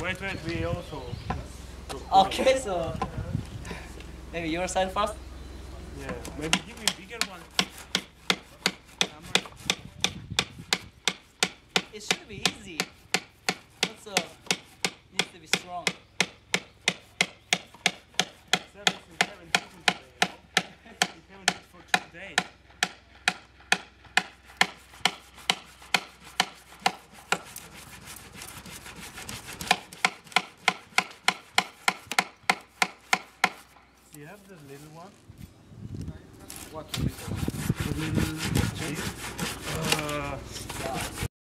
parent, we also. Okay, so maybe your side first. Yeah, maybe give me bigger one. It should be easy. Also needs to be strong. Service we haven't eaten today, you know? We haven't You have the little one? What? The little cheese.